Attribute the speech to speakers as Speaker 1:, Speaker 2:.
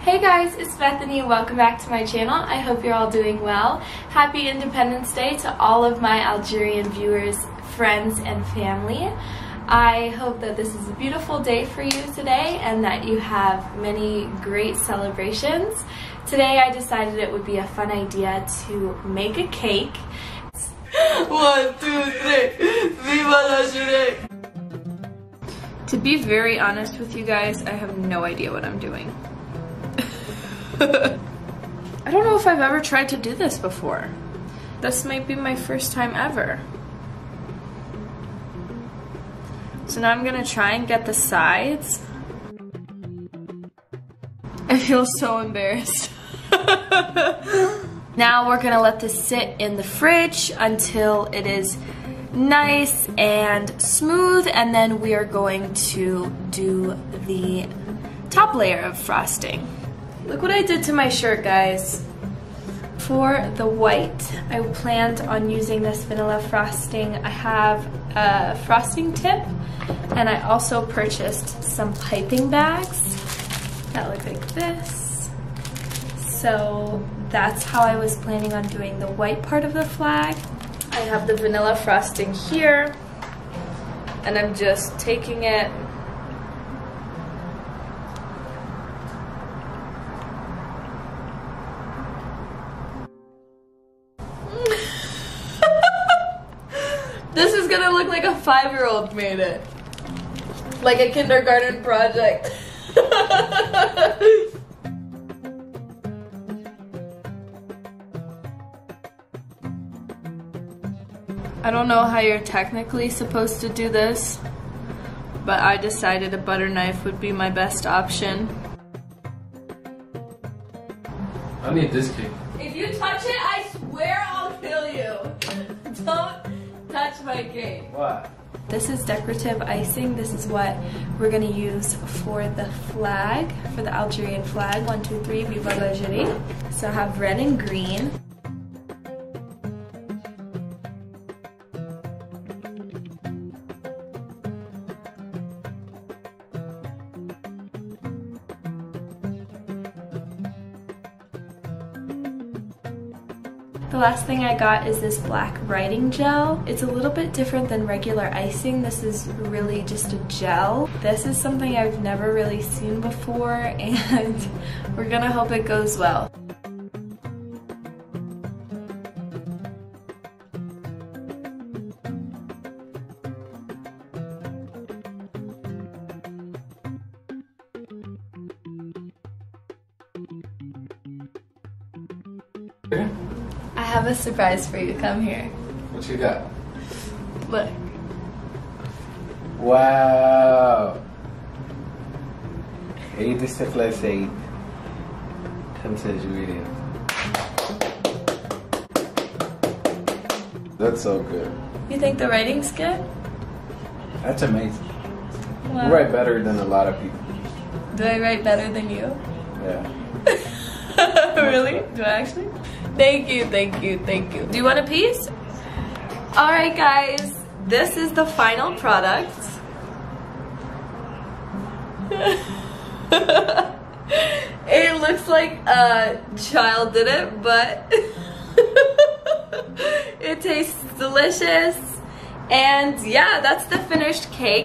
Speaker 1: Hey guys, it's Bethany and welcome back to my channel. I hope you're all doing well. Happy Independence Day to all of my Algerian viewers, friends, and family. I hope that this is a beautiful day for you today and that you have many great celebrations. Today I decided it would be a fun idea to make a cake.
Speaker 2: One, two, three. Viva l'Algérie!
Speaker 1: To be very honest with you guys, I have no idea what I'm doing. I don't know if I've ever tried to do this before. This might be my first time ever. So now I'm gonna try and get the sides. I feel so embarrassed. now we're gonna let this sit in the fridge until it is nice and smooth and then we are going to do the top layer of frosting. Look what I did to my shirt guys. For the white, I planned on using this vanilla frosting. I have a frosting tip and I also purchased some piping bags that look like this. So that's how I was planning on doing the white part of the flag. I have the vanilla frosting here and I'm just taking it This is gonna look like a five-year-old made it. Like a kindergarten project. I don't know how you're technically supposed to do this, but I decided a butter knife would be my best option.
Speaker 2: I need this cake.
Speaker 1: If you touch it, I swear I'll kill you. Don't touch my cake.
Speaker 2: Why?
Speaker 1: This is decorative icing. This is what we're gonna use for the flag, for the Algerian flag. One, two, three, Viva l'Algérie. So I have red and green. The last thing I got is this black writing gel. It's a little bit different than regular icing. This is really just a gel. This is something I've never really seen before and we're gonna hope it goes well have a surprise for you. Come here.
Speaker 2: What you got?
Speaker 1: Look.
Speaker 2: Wow. Eğitim istekler Seyit. Temsil ediyor. That's so good.
Speaker 1: You think the writing's good?
Speaker 2: That's amazing.
Speaker 1: Wow.
Speaker 2: You write better than a lot of people.
Speaker 1: Do I write better than you?
Speaker 2: Yeah.
Speaker 1: really? Do I actually? Thank you, thank you, thank you. Do you want a piece? Alright guys, this is the final product. it looks like a child did it, but it tastes delicious. And yeah, that's the finished cake.